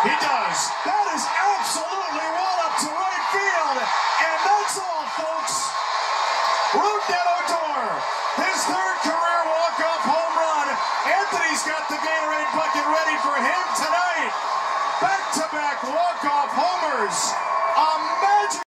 He does. That is absolutely well up to right field. And that's all, folks. Rougned Odor, his third career walk-off home run. Anthony's got the Gatorade bucket ready for him tonight. Back-to-back walk-off homers.